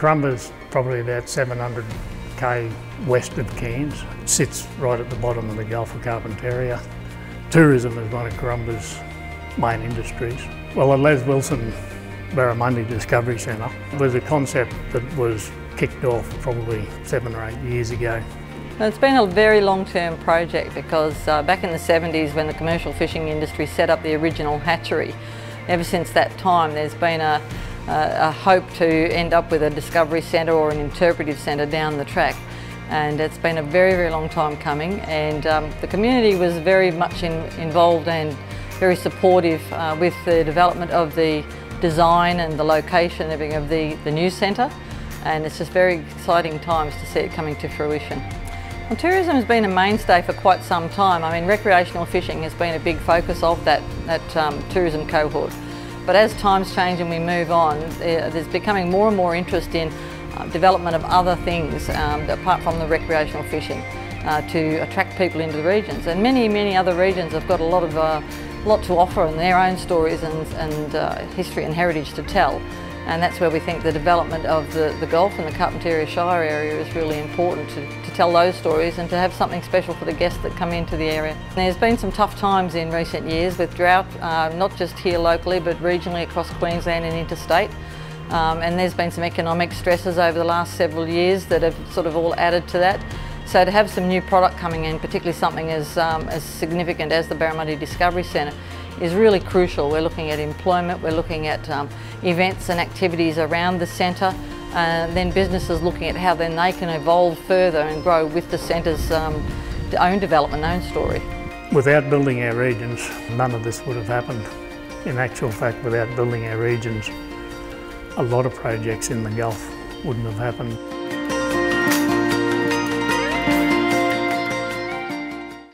Karumba's probably about 700k west of Cairns. It sits right at the bottom of the Gulf of Carpentaria. Tourism is one of Karumba's main industries. Well, the Les Wilson Barramundi Discovery Centre was a concept that was kicked off probably seven or eight years ago. It's been a very long-term project because uh, back in the 70s when the commercial fishing industry set up the original hatchery, ever since that time there's been a, a, hope to end up with a discovery centre or an interpretive centre down the track and it's been a very very long time coming and um, the community was very much in, involved and very supportive uh, with the development of the design and the location of the, the new centre and it's just very exciting times to see it coming to fruition. Well, tourism has been a mainstay for quite some time. I mean, recreational fishing has been a big focus of that, that um, tourism cohort. But as times change and we move on, there's becoming more and more interest in uh, development of other things um, apart from the recreational fishing uh, to attract people into the regions. And many, many other regions have got a lot of uh, lot to offer and their own stories and, and uh, history and heritage to tell and that's where we think the development of the, the Gulf and the Carpentaria Shire area is really important to, to tell those stories and to have something special for the guests that come into the area. There's been some tough times in recent years with drought, uh, not just here locally but regionally across Queensland and interstate. Um, and there's been some economic stresses over the last several years that have sort of all added to that. So to have some new product coming in, particularly something as, um, as significant as the Barramundi Discovery Centre, is really crucial. We're looking at employment, we're looking at um, events and activities around the centre, and uh, then businesses looking at how then they can evolve further and grow with the centre's um, own development, own story. Without building our regions, none of this would have happened. In actual fact, without building our regions, a lot of projects in the Gulf wouldn't have happened.